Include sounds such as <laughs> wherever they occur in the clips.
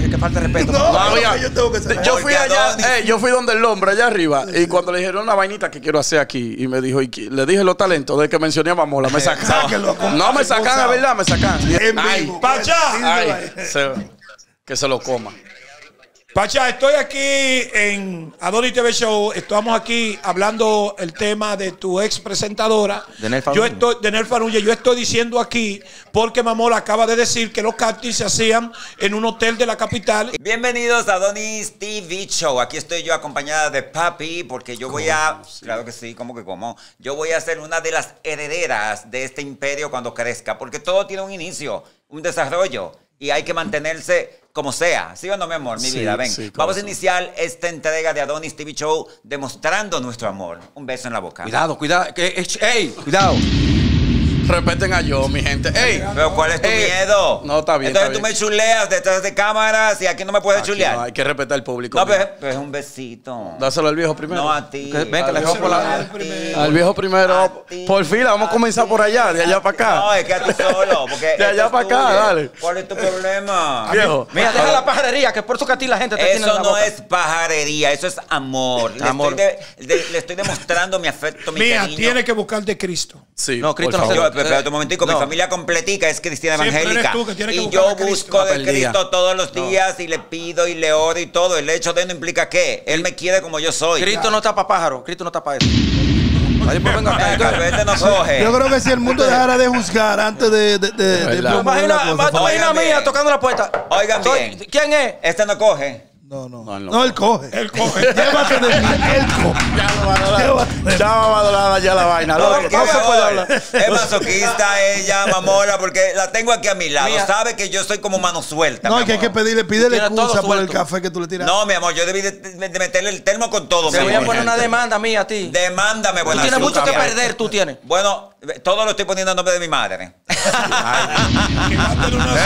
que, que falta de respeto. No, No había- yo tengo que saber. yo fui allá, eh, yo fui donde el hombre allá arriba y cuando le dijeron una vainita que quiero hacer aquí y me dijo, y que- le dije los talentos de que mencioné a Mamola, me sacan. No me sacan, es verdad, me sacan. En Ay, vivo. Pachá. ay, se- que se lo coma. Pachá, estoy aquí en Adonis TV Show. Estamos aquí hablando el tema de tu ex presentadora. De Yo estoy, de Nelfa Núñez. Yo estoy diciendo aquí, porque Mamola acaba de decir que los castings se hacían en un hotel de la capital. Bienvenidos a Donis TV Show. Aquí estoy yo acompañada de Papi porque yo voy a, claro que sí, como que como, yo voy a ser una de las herederas de este imperio cuando crezca, porque todo tiene un inicio, un desarrollo y hay que mantenerse como sea. ¿Sí o no, mi amor? Mi Sí, vida, ven. sí, Vamos a iniciar esta entrega de Adonis TV Show demostrando nuestro amor. Un beso en la boca. Cuidado, cuidado. Ey, cuidado. Respeten a yo, mi gente. ¡Ey! Pero ¿cuál es tu Eh, miedo? no, está bien, Entonces está tú bien. me chuleas detrás de cámaras y aquí no me puedes Aquí chulear. no, hay que respetar al público. No, pero, pero es un besito. Dáselo al viejo primero. No a ti. Que- ven, que le dejo por la-. Al viejo primero. Por fila, vamos a comenzar por allá, de allá para acá. No, es que a ti solo. Porque De esto allá es para acá, tuyo. dale. ¿Cuál es tu problema? Viejo. Mira, deja la pajarería, que por eso que a ti la gente te tiene en Eso no boca. es pajarería, eso es amor. Le, Amor. Estoy, de- de- le estoy demostrando mi afecto, mi Mira, cariño. tiene que buscar de Cristo. Sí, No, Cristo no se- Yo, espérate un momentico, mi familia completica es cristiana evangélica. tú que y yo busco de. Cristo todos los días y le pido y le oro y todo. El hecho de no implica qué. Él me quiere como yo soy. Cristo no está para pájaro, Cristo no está para eso. <laughs> Pues, venga acá. Ay, pero este no coge. Yo creo que si el mundo dejara de juzgar antes de, de, de, de verdad. promover la Imagina, cosa, a mía tocando la puerta. Oigan Soy- bien. ¿Quién es? Este no coge. No, no. No, él no No, él coge. Él coge. Llévate de mí, él coge. Ya no va a doler. Llévate. Ya va a doler ya la vaina. No, no se puede hablar. Es masoquista ella, mamola, porque la tengo aquí a mi lado. Mía. Sabe que yo soy como mano suelta. No, mi es que hay que pedirle, pídele excusa por el café que tú le tiras. No, mi amor, yo debí de, de- de meterle el termo con todo. Te mi voy a poner una demanda mía a ti. Demándame, Tú buena tienes mucho que perder, tú tienes. Bueno, todo lo estoy poniendo en nombre de mi madre. <laughs>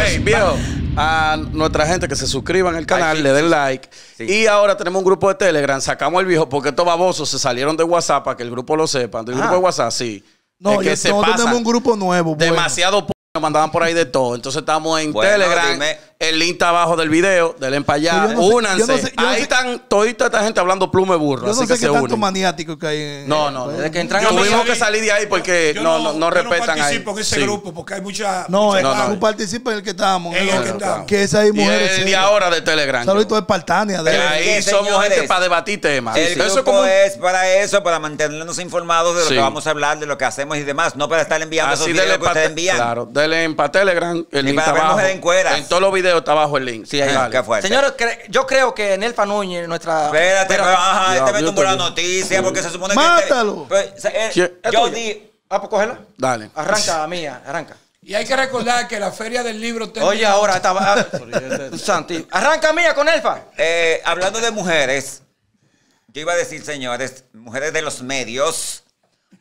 Hey, <laughs> viejo, a nuestra gente que se suscriban al canal, Ay, sí, le den like. Sí. Y ahora tenemos un grupo de Telegram, sacamos el viejo porque estos babosos se salieron de WhatsApp para que el grupo lo sepa. Del grupo de WhatsApp, sí. No, Es que yo- se nosotros pasan tenemos un grupo nuevo. bueno. Demasiado nos mandaban por ahí de todo. Entonces estamos en Bueno, Telegram. dime. El link está abajo del video. Denle para allá. No sé- Únanse. no sé- no ahí sé- están todita esta gente hablando plume burro. Yo así no que sé se qué tanto unen. maniático que hay en. No, no. Desde que entran a no Tuvimos salí- que salir de ahí porque Yo no, no, no respetan ahí. participo en ese Sí. grupo porque hay mucha. No, mucha es- no, no. tú participas en el que estábamos. En el el que estábamos. Que es ahí Y mujeres. el de ahora de Telegram. Saludito de espartánea. Que De, ahí ¿Qué, somos gente para debatir temas. El grupo como es para eso, para mantenernos informados de lo que vamos a hablar, de lo que hacemos y demás. No para estar enviando esos videos que ustedes envían. Claro, denle para Telegram. El link para está abajo. en. En todos los videos está abajo el link. Sí, ahí vale. qué fuerte. Señores, cre- yo creo que Nelfa Núñez, nuestra. Espérate, pero, ajá, Ya, este me tumbó la noticia porque se supone que... Mátalo. Este, pues, eh, ¿Quién? ¿Es yo di... Ah, pues cógela. Dale. Arranca, mía, arranca. Y hay que recordar que la feria del libro. está- Oye, ahora estaba. ah, <laughs> Santi. Arranca mía con Elfa. Eh, hablando de mujeres, yo iba a decir, señores, mujeres de los medios,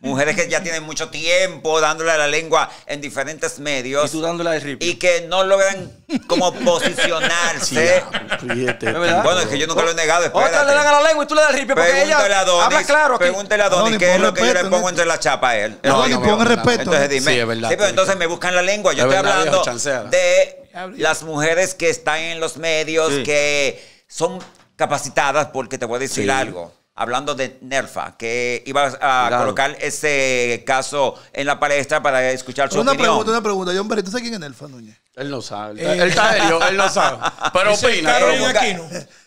mujeres que ya tienen mucho tiempo dándole a la lengua en diferentes medios Y tú dándole al ripio. y que no logran como posicionarse. ¿Es verdad? Bueno, es que yo nunca lo he negado, Otra le dan espérate. a la lengua y tú le das el ripio porque Pregúntale ella a Donis, habla claro aquí. pregúntale a Donis qué es lo que yo le pongo ¿no? entre la chapa a él. No, no, pon no. respeto, Entonces dime. Sí, es verdad. Sí, pero entonces me buscan la lengua. Yo Es estoy verdad, hablando de las mujeres que están en los medios, Sí. que son capacitadas, porque te voy a decir Sí. algo. Hablando de Nerfa, que iba a colocar ese caso en la palestra para escuchar su Una opinión. pregunta, una pregunta. John Berry, ¿tú sabes quién es Nelfa Núñez? Él no sabe. Él está- él está serio, él no sabe. Pero opina.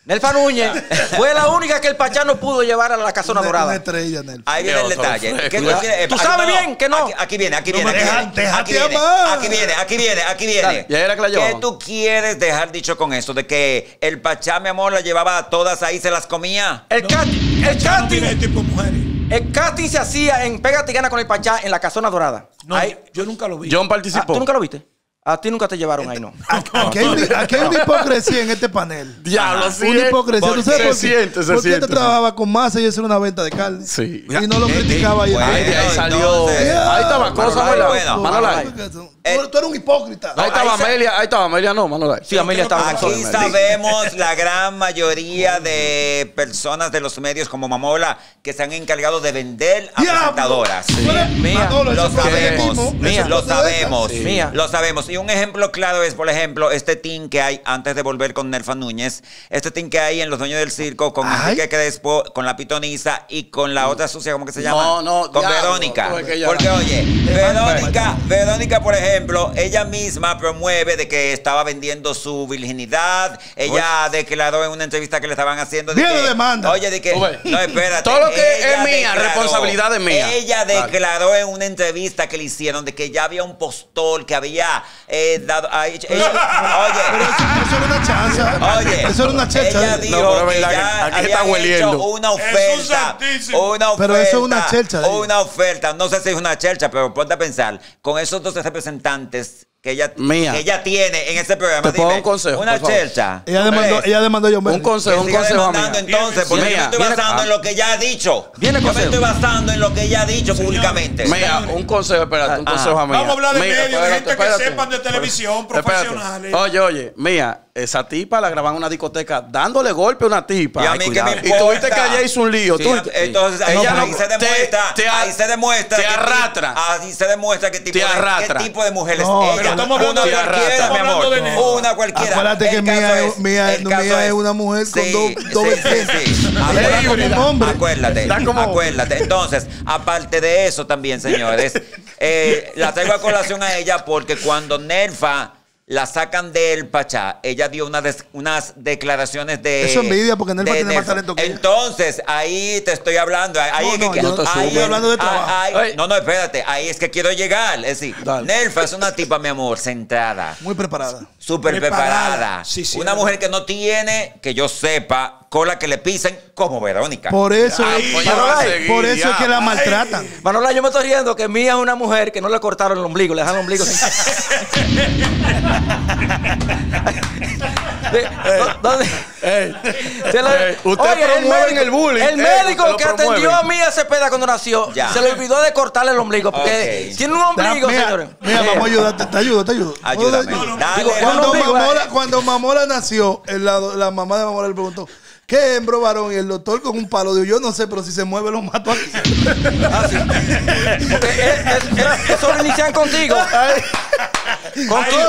Nelfa Núñez fue la única que el Pachá no pudo llevar a la casona dorada. Una estrella, Nelfa. Ahí viene el detalle. fresco. ¿Qué tú sabes bien que no. Aquí, aquí viene, aquí No viene. me aquí deja- viene, déjate aquí viene, amar. aquí viene, aquí viene, aquí viene. Dale. Y ahí era que la ¿Qué tú quieres dejar dicho con esto? De que el Pachá, mi amor, la llevaba a todas ahí, se las comía. El casting, el Ya no tipo de mujeres. el casting se hacía en Pégate y Gana con el Pachá en la casona dorada. No, Ahí- yo nunca lo vi. John Ah, participó. ¿Tú nunca lo viste? A ti nunca te llevaron ahí, no. <laughs> Aquí hay, una- aquí hay una hipocresía en este panel. Diablo, sí. Una es- hipocresía. ¿Tú porque sabes se por qué? siente, se Porque siente. este trabajaba con masa y eso era una venta de carne. Sí. Y no lo criticaba ahí. Ahí, de ahí salió. entonces- ahí estaba cosa, Manolay. Tú, tú eres un hipócrita. Ahí estaba ahí se- Amelia, ahí estaba Amelia, no, Manolay. Sí, Amelia estaba Aquí sabemos <laughs> la gran mayoría de personas de los medios como Mamola que se han encargado de vender a ¡Diablo! presentadoras. Mía. Manolo, Lo sabemos, Mía. lo sabemos, Sí. Mía. lo sabemos. Y un ejemplo claro es, por ejemplo, este team que hay antes de volver con Nerfa Núñez, este team que hay en Los Dueños del Circo con Ay. Enrique Crespo, con la pitoniza y con la otra sucia, ¿cómo que se llama? No, no, con diablo, Verónica. Porque oye, Verónica, Verónica, por ejemplo, ella misma promueve de que estaba vendiendo su virginidad. Ella declaró en una entrevista que le estaban haciendo de que, demanda. Oye, de que no, espérate. Todo lo que ella es mía, responsabilidad es mía. Ella declaró en una entrevista que le hicieron de que ya había un postor que había eh, dado. hecho- <laughs> hecho- Pero oye. eso, eso era una chanza. Oye, eso era una ella dijo No, pero es que verdad ya que aquí está hecho hueliendo. una Jesús oferta, santísimo. una oferta, Pero eso es una chelcha una oferta, no sé si es una chelcha, pero ponte a pensar, con esos dos representantes que ella, Mía. que ella tiene en ese programa, Te puedo dime, un consejo, una por favor. chelcha. Ella demandó, ¿Tú ella demandó yo. Un consejo, un siga consejo a demandando mí. entonces, porque yo me Mía, estoy viene- basando ah. en lo que ella ha dicho. Viene yo me consejo. estoy basando en lo que ella ha dicho públicamente. Mira, un consejo, espérate, un Ajá. consejo a mí. Vamos a hablar de Mira, medios, de espérate, gente que espérate. sepan de televisión, Espérate. profesionales. Oye, oye, mía, esa tipa la graban en una discoteca dándole golpe a una tipa. Y a Ay, mí que cuidado. me Y tuviste importa. que allá hizo un lío. Sí, tú- entonces ahí, Ella ahí no- se te- demuestra, te a- ahí se demuestra te arrastra. ahí se demuestra qué tipo, Te de, qué tipo de mujer es No, ella. pero estamos hablando una de- cualquiera, mi amor. Una cualquiera. Acuérdate que Mía es- Mía- el no, caso Mía es una mujer con Sí, dos- vertientes. Ella. Acuérdate, acuérdate. Entonces, aparte de eso también, señores, eh, la traigo a colación a ella porque cuando Nerfa la sacan del Pachá, ella dio una des- unas declaraciones de... Eso envidia, porque de tiene más talento que ella. Entonces, ahí te estoy hablando. Ahí No, es que- no, yo te ahí-. Estoy hablando de trabajo. ahí- Ay. no, no, espérate. Ahí es que quiero llegar. Es decir, Dale. Nerfa es una tipa, mi amor, centrada Muy preparada. súper Preparada. preparada. Sí, sí, una es mujer que no tiene, que yo sepa, cola que le pisen como Verónica. Por eso, Ay, ya por, seguir, eso es que la maltratan. Manola, yo me estoy riendo que Mía es una mujer que no le cortaron el ombligo, le dejaron el ombligo. sin- De- <laughs> ¿dó- ¿Dónde? Ey, Se la- ey, ustedes promueven el bullying. El médico lo que atendió a Mía Cepeda cuando nació Ya. se le olvidó de cortarle el ombligo porque tiene un ombligo, mira, señores. mira, vamos a ayudarte. Te ayudo, te ayudo. Ayúdame. Dale, Digo. Cuando, ombligo, Mamola, eh. cuando Mamola nació, el- la, la mamá de Mamola le preguntó, ¿qué es hembro varón? Y el doctor con un palo dijo, yo no sé, pero si se mueve lo mato aquí. Ah, sí. Porque es- es- es- eso lo inician contigo. Contigo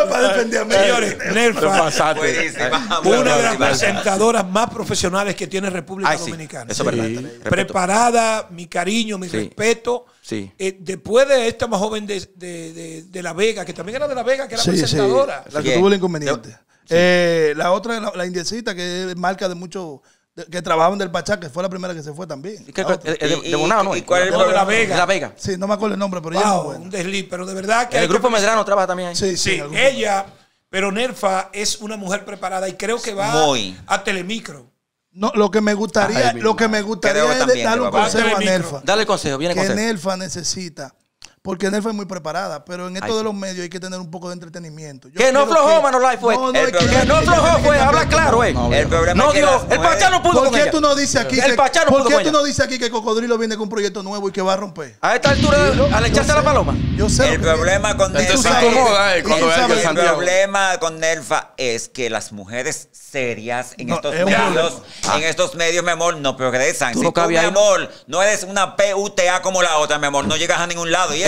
para defender a mí. Señores, Nerfa, pasaste. Buenísima. una de las presentadoras más profesionales que tiene República Ay, sí. Dominicana. Eso es verdad. Respeto. Preparada, mi cariño, mi Sí. respeto. Sí. Eh, después de esta más joven de, de- de- de La Vega, que también era de La Vega, que era Sí, sí, presentadora. la que tuvo el inconveniente. Eh, la otra, la, la indiecita, que es marca de muchos, que trabajaban del Pachá, que fue la primera que se fue también. ¿Y qué- La otra. es de, Y- de Bonao, ¿no? y- cuál es el de La? Vega. De La Vega. Sí, no me acuerdo el nombre, pero ella Wow, buena. un desliz, pero de verdad que El grupo que- Medrano trabaja también ahí. Sí, sí. Ella, pero Nerfa es una mujer preparada y creo que va Muy. a Telemicro. No, lo que me gustaría, lo que me gustaría Creo es darle un consejo a. Nerfa. Dale consejo, viene que consejo. Nerfa necesita. Porque Nerfa es muy preparada, pero en esto Ay, de los medios hay que tener un poco de entretenimiento. Yo Que no que- Manolay, fue. No, no, El es que- no que fue. Habla claro, eh. No, El problema No es que dio. las El Pachá no pudo ¿Por con qué ella. tú no dices aquí El que, Pachá no ¿por qué tú no dices aquí que Cocodrilo viene con un proyecto nuevo y que va a romper? A esta altura, al echarse a la paloma. Yo sé. El problema con Entonces Tú se Nerfa sabes- incomoda eh, cuando tú ve a alguien sabes- de El problema con Nerfa es que las mujeres serias en estos es medios, en estos medios, mi amor, no progresan. Tú si no tú, mi amor, no eres una PUTA como la otra, mi amor, no llegas a ningún lado. Y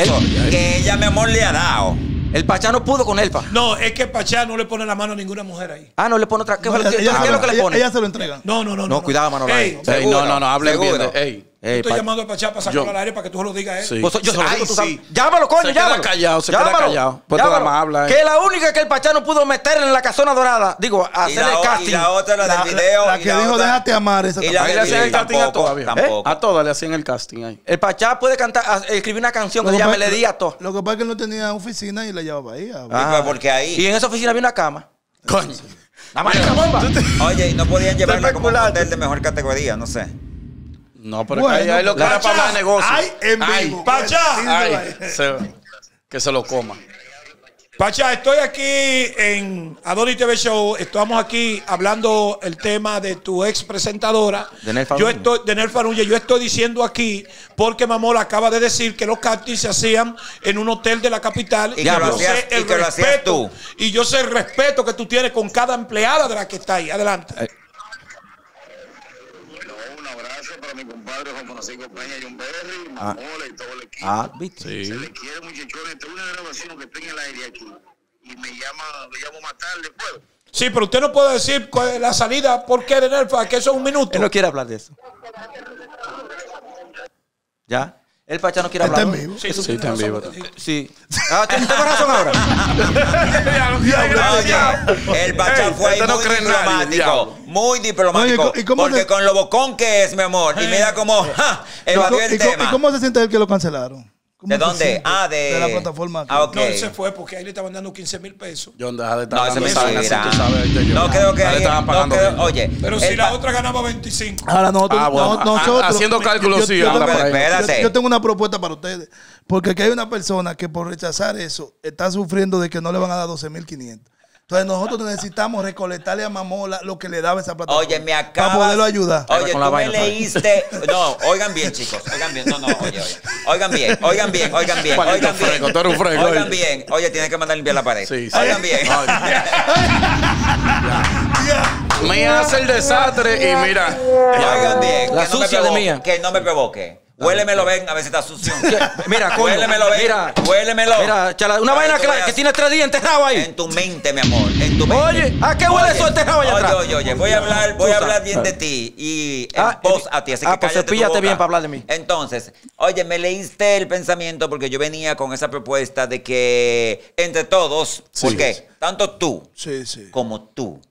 que ella, mi amor, le ha dado. El Pachá no pudo con Elfa. No, es que Pachá no le pone la mano a ninguna mujer ahí. Ah, no le pone otra. ¿Qué, No, ella- qué es lo que le pone? Ella se lo entregan. No, no, no. No, cuidado, Manolo. Ey, Ey, no, no, no, hablen bien. Seguro. de- ey. Ey, estoy pa- llamando a Pachá para sacarlo Yo- al aire para que tú se lo digas a él. Sí. Pues yo se lo Ay, tú sabes. sí. Llámalo, coño, Se queda llámalo. callado, se queda Llámalo, callado. Pues llámalo. nada más habla, eh. Que la única que el Pachá no pudo meter en la casona dorada, digo, hacer la, el casting. y la otra, la, La- del video. la que dijo, otra- "Déjate amar", esa Y la del le hacían el casting a todas. tampoco. A todas le hacían el casting ahí. El Pachá puede cantar, escribir una canción que se que llama Le di a todo. Lo que pasa es que él no tenía oficina y la llevaba ahí. Ah. pues, porque ahí- Y en esa oficina había una cama. Coño. Esa bomba. Oye, y no podían llevarla como un hotel de mejor categoría, no sé. No, pero Bueno, ahí, ahí lo que era Pachá. para hablar de negocio. Ay, en vivo. Pachá. Díselo ay, se- que se lo coma. Pacha, estoy aquí en Adoni TV Show. Estamos aquí hablando el tema de tu ex presentadora. De yo estoy, de Núñez. Yo estoy diciendo aquí, porque Mamola acaba de decir que los castings se hacían en un hotel de la capital. Y que lo yo hacías- sé y que lo hacías tú. Y yo sé el respeto que tú tienes con cada empleada de la que está ahí. Adelante. Eh, abrazo para mi compadre Juan Francisco Peña y un Berry, Ah. Mamola y todo el equipo. Ah, viste. Se le quiere muchachones. Tengo una grabación que está en el aire aquí. Y me llama, me llamo más tarde, ¿puedo? Sí, pero usted no puede decir cuál es la salida, por qué de Nelfa, que eso es un minuto. Él no quiere hablar de eso. ¿Ya? El Pacha no quiere Está hablar. en vivo. Sí, Sí, está en vivo. Sí. Ah, ¿tienes tengo razón ahora? <laughs> Oye, el Pachá Ey, fue no muy nadie, diplomático. muy diplomático. Oye, ¿y cómo porque se- con lo bocón que es, mi amor. Y mira cómo ja, evadió ¿Y el cómo- tema. ¿Y cómo se siente él que lo cancelaron? ¿Cómo ¿De dónde? siente? Ah, de- De la plataforma. Ah, ok. No, él se fue porque ahí le estaban dando 15 mil pesos. John, deja de estar No, ese me yo. No creo que ahí- estaban no pagando creo- bien. Oye, Pero si la otra ganaba 25. Ahora nosotros, Ah, bueno, no- nosotros haciendo cálculos, yo- sí, yo. Yo, yo tengo una propuesta para ustedes. Porque aquí hay una persona que por rechazar eso está sufriendo de que no le van a dar 12.500. Entonces nosotros necesitamos recolectarle a Mamola lo que le daba esa plataforma. Oye, me acabas... Para poderlo ayudar. Oye, Con la tú me leíste... No, oigan bien, chicos. Oigan bien. No, no, oye, oye. Oigan bien, oigan bien, oigan bien. Oigan bien. fresco, tú eres un fresco, Oigan oye. bien. Oye, tienes que mandar a limpiar la pared. Sí, sí. Oigan bien. Me hace el desastre y mira. Oigan bien. La que no me sucia de provoque, mía. Que no me provoque. Huélemelo, ven, a ver si está sucio. Mira, coño. Huélemelo, ven. Mira. Huélemelo. Mira, chala, una vaina que, que tiene tres días enterrado ahí. En tu mente, mi amor. En tu mente. Oye, ¿a qué huele Oye, eso enterrado allá oye, atrás? Oye, oye, voy a hablar, voy a hablar bien de ti y en Ah, voz eh, a ti, así ah, que pues cállate boca. bien para hablar de mí. Entonces, oye, me leíste el pensamiento porque yo venía con esa propuesta de que entre todos, Sí. porque tanto tú Sí, sí. como tú,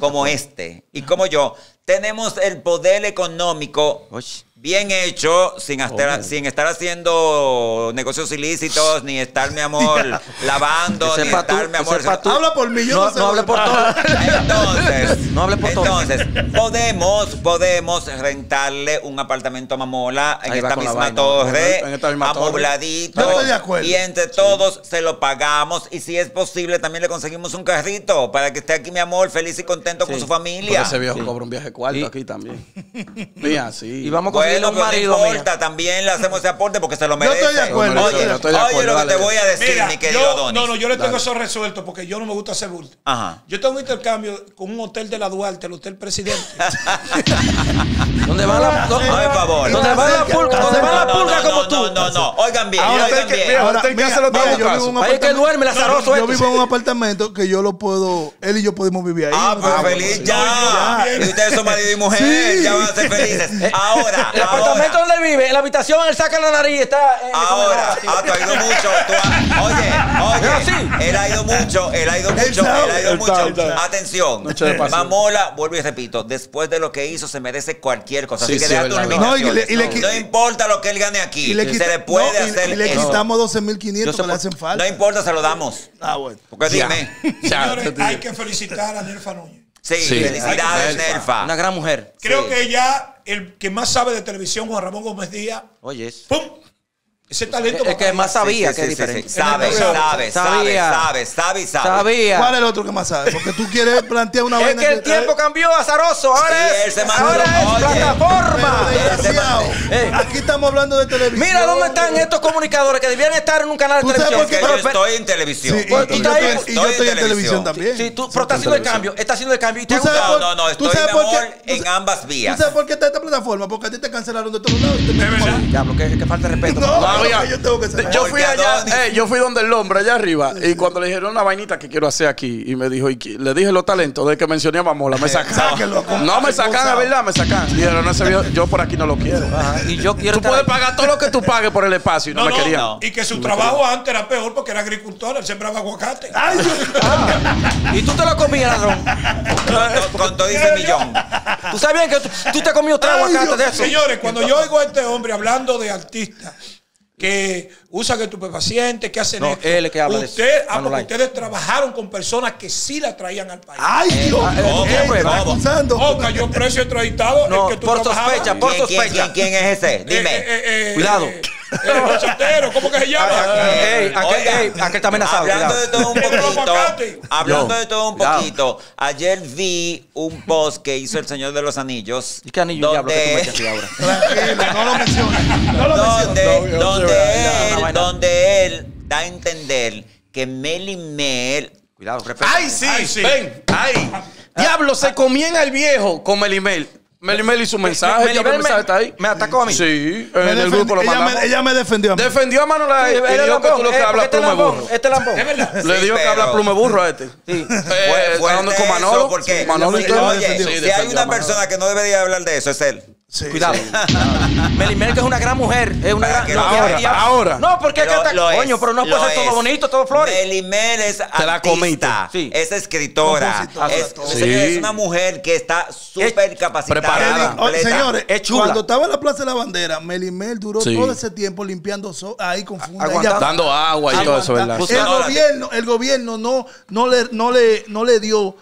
como este y como yo, tenemos el poder económico Oye. Bien hecho, sin estar, Oh. sin estar haciendo negocios ilícitos, ni estar, mi amor, <laughs> lavando, ni tú, estar, mi amor. sepa. Habla por mí, yo no, No, sé no hable por todo. <laughs> Entonces, No hable por todo. entonces podemos, podemos rentarle un apartamento a Mamola en esta con vaina. torre, En esta misma torre. amobladito. De acuerdo. Y entre todos se lo pagamos. Y si es posible, también le conseguimos un carrito para que esté aquí, mi amor, feliz y contento con su Porque familia. ese viejo Sí. cobra un viaje cuarto aquí también. <laughs> Mira, sí. Y vamos conseguir Bueno, pero no mía. importa, también le hacemos ese aporte porque se lo Yo merece. estoy de acuerdo, Oye, yo estoy de oye acuerdo, lo que te voy a decir, Mira, mi querido yo, no, no, yo le tengo Dale. eso resuelto porque yo no me gusta hacer bulto. Ajá. Yo tengo un intercambio con un hotel de la Duarte, el Hotel Presidente. <laughs> ¿Dónde va la, do- Ay, por favor. ¿Dónde va la Acerca, pulga? ¿Dónde acerca. va la No, pulga como no, tú? No, no, no. Oigan bien, Ahora, oigan bien. Ahora, usted hay que mira, hacerlo mira, todo yo caso. vivo en un Ahí es que apartamento- duerme la zaroso Yo vivo en un apartamento que yo lo puedo, él y yo podemos vivir ahí. Ah, pues feliz ya. Y ustedes son marido y mujer, ya van a ser felices. <laughs> Ahora, El apartamento donde él vive, en la habitación, él saca la nariz y está. en el Ahora, ah, tú has ido mucho. Tú has- oye, oye, sí. él ha ido mucho, él ha ido mucho, él ha ido mucho. Atención. Mamola, vuelvo y repito, después de lo que hizo se merece cualquier cosa. Sí, Así que sí, deja tus No, y le- limitaciones. y le No, qui- importa lo que él gane aquí, Y le, quita- se le puede hacer y le eso. quitamos 12.500 Yo sé que le hacen falta. No importa, se lo damos. Ah, bueno. Porque Ya. dime. <laughs> Ya, Señores, hay que felicitar a Nelfa Núñez. Sí, Sí. felicidades. Nelfa. Una gran mujer. Creo Sí. que ya el que más sabe de televisión, Juan Ramón Gómez Díaz, Oye, es. ¡pum! Ese talento. El que va más para sabía Sí, sí, que es sí, sí, diferente. sí. Sabe, sabe, sabe, Sabía. sabe, sabe, y sabe. Sabía. ¿Cuál es el otro que más sabe? Porque tú quieres plantear una Es vaina que el tiempo cambió, azaroso. Ahora es, ahora es Oye. plataforma. Eh. Aquí estamos hablando de televisión. Mira dónde están estos comunicadores que debían estar en un canal de ¿Tú sabes televisión. por qué? Que yo estoy en televisión. Y, Pues, y tú yo estoy, ahí. y yo estoy en televisión también. Sí, tú, pero está haciendo el cambio. Está haciendo el cambio. Y te Tú sabes gusta. por- No, no, no, ¿Tú estoy, ¿Tú en sabes- ambas ¿Tú vías. sabes por qué está esta plataforma? Porque a ti te cancelaron de todos lados. ¿De verdad? Diablo, que, que falta de respeto. Oiga, yo tengo que saber. yo fui allá, eh, yo fui donde el hombre allá arriba y cuando le dijeron una vainita que quiero hacer aquí y me dijo, y le dije los talentos de que mencioné a Mamola, me <laughs> sacan. Sáquenlo, No me sacan, es verdad, me sacan. Dijeron, no, ese viejo, yo por aquí no lo quiero. Ajá, y yo quiero Tú puedes pagar todo lo que tú pagues por el espacio y no, No, me no, querían. no. Y que su trabajo antes era peor porque era agricultor, él sembraba aguacate. Ay. <laughs> Y tú te lo comías, ladrón. Todo ese millón. Tú sabías que tú, tú te comió tres Ay, aguacates de eso. Señores, cuando yo oigo a este hombre hablando de artistas que usan estupefacientes, que hacen No, esto, él es que habla de usted, eso. ah, porque ustedes trabajaron con personas que sí la traían al país. Ay, Dios. ah, eh, ¿Cómo? está acusando. Oh, cayó precio extraditado No, el que tú por trabajabas. sospecha, por ¿Quién, quién, sospecha. quién, quién es ese? Eh, Dime. eh, eh, Cuidado. El bachatero, ¿cómo que se llama? Ey, aquel, Oiga, ey, aquel está amenazado. Hablando de todo un poquito. hablando de todo un poquito. Ayer vi un post que hizo el Señor de los Anillos. ¿Y qué anillo diablo que tú donde- ahora? <laughs> Tranquilo, no lo menciones. No lo menciones. donde, No, yo donde él, donde da a entender que Meli Mel. Cuidado, respeta. ¡Ay, sí! Ay, sí. ¡Ven! ¡Ay! Diablo, se comían al viejo con Melimel. Melimel hizo un mensaje. Melibel Diablo, el me- mensaje está ahí. me atacó a mí. Sí, Me en el grupo lo ella, mandamos. me, ella me defendió a mí. Defendió a Manuel Sí, y dijo que tú lo que eh, hablas este plume lambón, burro. Este lambón. Es verdad. Le dijo que habla plume burro a este. Sí. Eh, Fue con Manolo. eso, porque Manolo y oye, si hay una persona que no debería hablar de eso es él. Sí, Cuidado. sí. <laughs> Melimel que es una gran mujer. Es una gran. no, ahora, y- y- ahora. No, porque es que está. es, Coño, pero no puede ser todo es. bonito, todo flores. Melimel es la comiste. artista, Sí. es escritora, es, es una mujer que está súper capacitada. preparada. Meli- oh, señores, Es chula. cuando estaba en la Plaza de la Bandera, Melimel duró Sí. todo ese tiempo limpiando so- ahí con funda. Dando agua y todo eso, ¿verdad? El gobierno, el gobierno no, no, le, no, le, no le dio.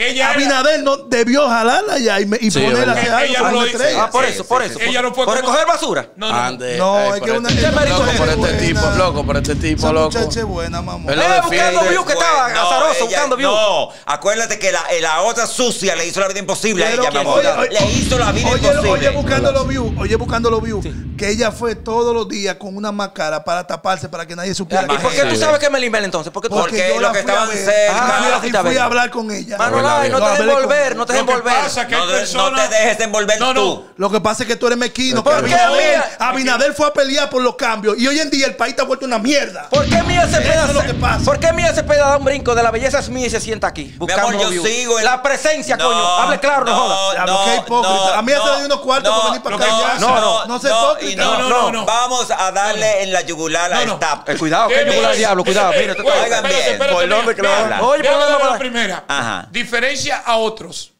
Ella Abinader no debió jalarla ya y, me- y Sí, ponerla a verdad. hacer algo Ella como no estrella. Ah, por Sí, eso, sí, por sí, eso. sí. Ella no fue Por como- recoger basura. No, no. Ande, No, ay, es que una- este- marico loco, es por este buena. tipo, loco, por este tipo, loco. muchacha buena, mamá. Él Eh, buscando view que estaba No, azaroso, ella- buscando view. No, acuérdate que la, la otra sucia le hizo la vida imposible a ella, mi amor. le hizo la vida imposible. Oye, buscando los views, oye, buscando los views, que ella fue todos los días con una máscara para taparse, para que nadie supiera. ¿Y por qué tú sabes que es Melimel entonces? Porque tú Porque yo la que fui a estaban cerca. Ah, la y fui ver. a hablar con ella. Manuel, ay, no Yo te dejes no te Lo dejes envolver. pasa que hay No, no te dejes envolver No, no. tú. Lo que pasa es que tú eres mequino. ¿Por qué, Abinader? Abinader fue a pelear por los cambios y hoy en día el país está vuelto una mierda. ¿Por qué Mía Cepeda Eso es lo que pasa. ¿Por qué Mía Cepeda da un brinco de la belleza es mía y se sienta aquí? Buscando amor, yo view? sigo La presencia, coño. Hable claro, no, jodas. Diablo, qué hipócrita. A mí hasta le di unos cuartos por venir para acá no, ya. No, No, no, no sea no, no, No, no, no. Vamos a darle en la yugular a No, no. esta. Eh, cuidado, que yugular diablo, cuidado. Mira. Oigan espérate, bien. espérate, ¿Por dónde que lo? Oye, la primera. Ajá. Diferencia a otros.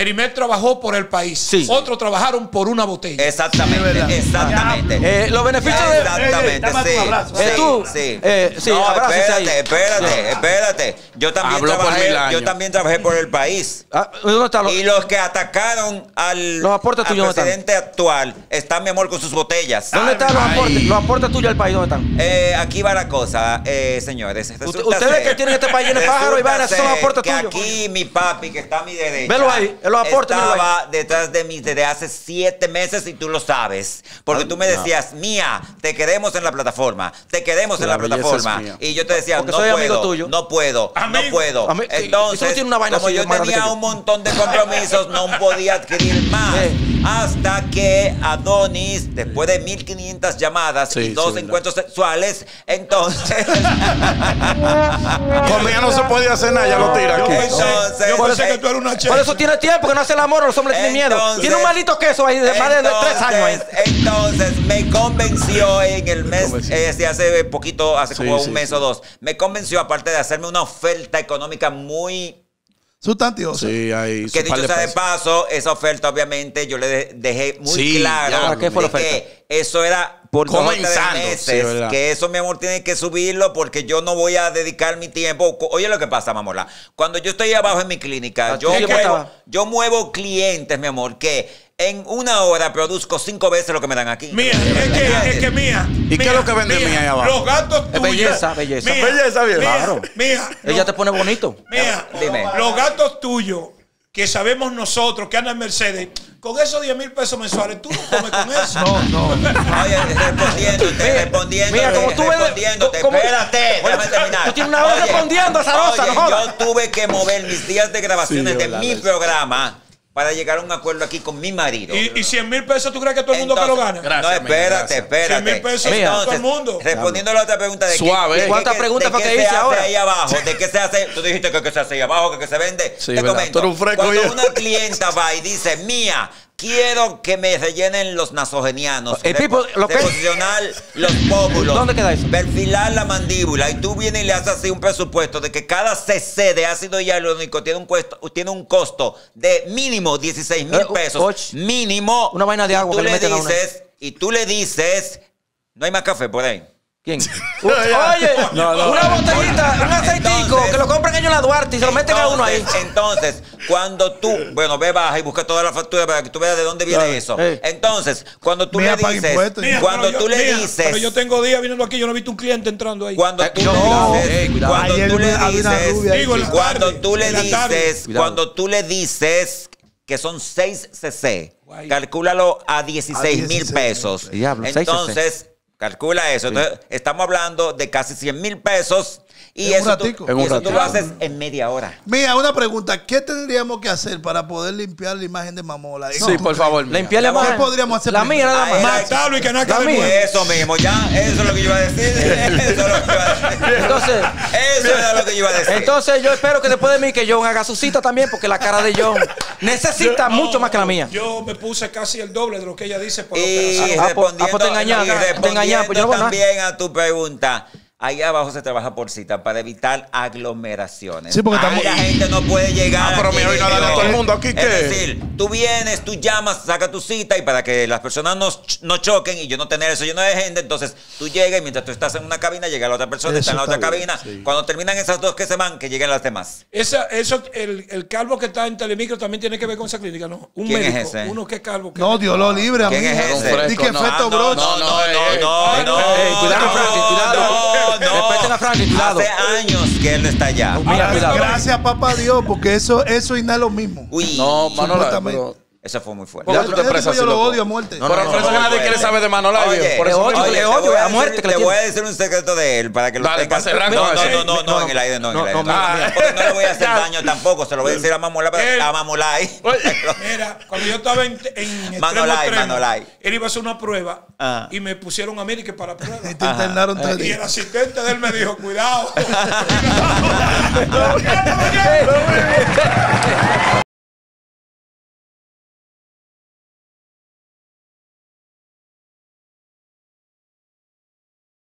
Merimel trabajó por el país. Sí. Otros trabajaron por una botella. Exactamente, Sí, exactamente. Eh, los beneficios de. Exactamente, dame sí. abrazo. sí, Eh, tú, sí. eh, sí, no, ahí. espérate, espérate, espérate. Yo también Habló trabajé, yo también trabajé por el país. Ah, ¿Dónde están los.? Y los que atacaron al, Los aportes al tuyos, ¿dónde están? presidente actual están, mi amor, con sus botellas. ¿Dónde están los aportes? Los aportes tuyos al país, ¿dónde están? Eh, aquí va la cosa, eh, señores. Ustedes ser- que tienen este país lleno de pájaros y resulta vainas, son ser aportes que tuyos. Aquí mi papi, que está a mi derecha. Velo ahí, los aportes, Estaba detrás de mí desde hace siete meses y tú lo sabes. Porque tú me decías, mía, te queremos en la plataforma. Te queremos en La plataforma. Y yo te decía, Porque no soy puedo. amigo tuyo. No puedo. Amigo. No puedo. Ami- ¿y tú Entonces, una vaina como yo tenía yo? un montón de compromisos, no podía adquirir más. Eh. Hasta que Adonis, después de 1500 llamadas Sí, y sí, dos verdad. encuentros sexuales, entonces. <laughs> Conmigo no se podía hacer nada, ya lo tira aquí. entonces Yo pensé eh, que tú eras una Por chef. eso tiene tiempo que no hace el amor, los hombres tienen miedo. Tiene un maldito queso ahí de más de, tres años ahí. Entonces, me convenció en el mes, eh, sí, hace poquito, hace Sí, como sí, un mes sí. o dos, me convenció, aparte de hacerme una oferta económica muy Sustanciosa. Sí, ahí. Que dicho sea de paso, esa oferta obviamente yo le de- dejé muy Sí, claro ya, ¿Para qué fue la de que oferta? eso era por Comenzando, meses, que eso mi amor tiene que subirlo porque yo no voy a dedicar mi tiempo. Oye lo que pasa, mamola. Cuando yo estoy abajo en mi clínica, muevo, yo muevo clientes, mi amor, que en una hora produzco cinco veces lo que me dan aquí. Mía, es que, es que mía. ¿Y qué es lo que vende mía ahí abajo? Los gatos Es tuyos. belleza, belleza. Mía, Belleza, bien. mía, Claro. Mía, Ella no, te pone bonito. Mía, Dime. los gatos tuyos, que sabemos nosotros que andan en Mercedes, con esos 10 mil pesos mensuales, tú no comes con eso. No, no. Oye, respondiéndote, Mira, respondiéndote, mira, como tú ves- respondiéndote, como- espérate, déjame terminar. tú tienes una hora respondiendo a esa rosa, oye, no jodas. yo tuve que mover mis días de grabaciones Sí, de mi verdad. programa para llegar a un acuerdo aquí con mi marido. Y, y 100 mil pesos, ¿tú crees que todo el mundo que lo gana? Gracias, no, espérate, espérate. 100 mil pesos Mira. para todo el mundo. Respondiendo a la otra pregunta de qué- Suave. ¿Cuántas qué- preguntas qué que se hice hace ahora? ahí abajo, de qué se hace, tú dijiste que, que se hace ahí abajo, que, que se vende. Sí, Te verdad. comento. Tú eres un fresco, Cuando una clienta va y dice, mía, quiero que me rellenen los nasogenianos, Eh, Pipo, ¿lo reposicionar los pómulos, ¿Dónde queda eso? perfilar la mandíbula y tú vienes y le haces así un presupuesto de que cada cc de ácido hialurónico tiene un, cuesto, tiene un costo de mínimo 16 mil Eh, pesos, och. mínimo. Una vaina de Y agua tú que le le meten a una. dices, y tú le dices, no hay más café por ahí. ¿Quién? <laughs> Oye, No, no. una botellita, un aceitico, Entonces- que lo compran ellos en la Duarte y se lo meten a uno ahí. Entonces, cuando tú, bueno, ve baja y busca toda la factura para que tú veas de dónde viene Claro. eso. Entonces, cuando tú Mira, le dices. Mira, cuando tú yo- le mira, dices, Pero yo tengo días viniendo aquí, yo no he visto un cliente entrando ahí. cuando Eh, tú no, le dices, cuando tú le dices, cuando tú le dices, Cuidado. cuando tú le dices que son 6 cc, Guay. calcúlalo a 16 mil 16. pesos. Diablo, 6 cc. Entonces, calcula eso. Entonces, estamos hablando de casi 100 mil pesos y En un eso, tú, ratico. y En un eso tú lo haces en media hora. Mira, una pregunta. ¿Qué tendríamos que hacer para poder limpiar la imagen de Mamola? Sí, por favor. mía. Limpiarle ¿Qué más. podríamos hacer La mía nada más. Matarlo y que no La acabe. Eso mismo, ya, eso es lo que yo iba a decir. <laughs> Eso es lo que yo iba a decir. Entonces, Eso era lo que yo iba a decir. entonces yo espero que después de mí que John haga su cita también, porque la cara de John necesita mucho más que la mía. Yo me puse casi el doble de lo que ella dice por la y operación. Ah, pues- respondiendo, ah, pues te engañaron, y te pues yo no también a tu pregunta. Ahí abajo se trabaja por cita para evitar aglomeraciones. Sí, porque Ahí estamos- la gente no puede llegar. Ah, pero aquí, mira, vino a todo el mundo aquí, Es ¿qué? decir, tú vienes, tú llamas, saca tu cita y para que las personas no, no choquen y yo no tener eso lleno de gente, entonces tú llegas y mientras tú estás en una cabina, llega la otra persona, está en la Eso otra bien, cabina. Cuando terminan esas dos que se van, que lleguen las demás. Esa, eso, el, el calvo que está en Telemicro también tiene que ver con esa clínica, ¿no? Un ¿Quién es médico, ese? uno que es calvo. Que No, Dios lo libre, ¿Quién amigo. es ese? Di que No, efecto Ah, no, broche. no, no, no, no, no, ey, cuidado, no, Frankie, cuidado. no, no. <laughs> Respeten a Frankie, cuidado. Hace años que él está allá. Mira, cuidado. Gracias, papá Dios, porque eso, eso y nada es lo mismo. Uy, No, Supuestamente. pero... eso fue muy fuerte. Porque Ya tú te yo lo loco. odio a muerte. Pero por eso nadie quiere saber de Manolay. Por eso le odio a muerte le voy a decir un secreto de él para que lo Dale, tengas. para cerrar No, no, no, no, no, No, en el aire no, en no, el aire no, no. Porque no le voy a hacer daño tampoco, se lo voy a decir a Mamola, Él- a Mamolay. Oye. Mira, cuando yo estaba en, Manolay, Manolay. él iba a hacer una prueba Ah. y me pusieron a mí que para prueba. Y te internaron tres Y el asistente de él me dijo, cuidado. cuidado.